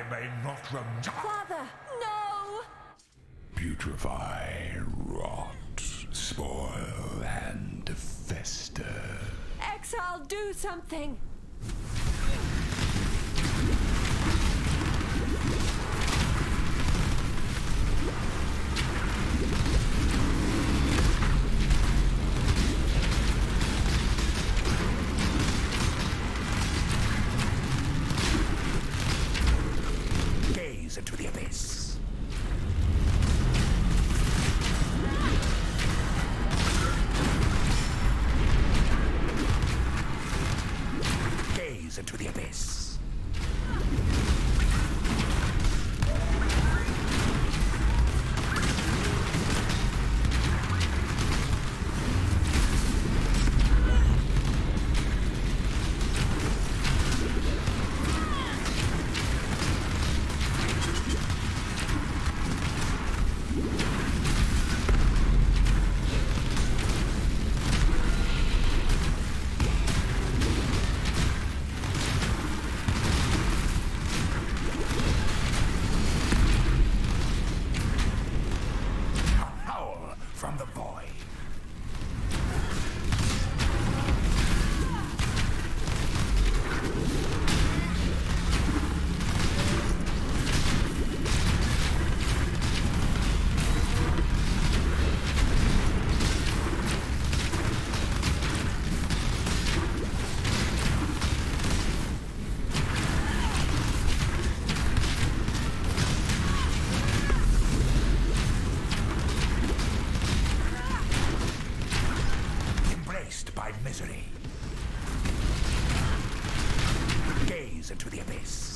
I may not remember. Father, no! Putrefy, rot, spoil, and fester. Exile, do something! Misery. Gaze into the abyss.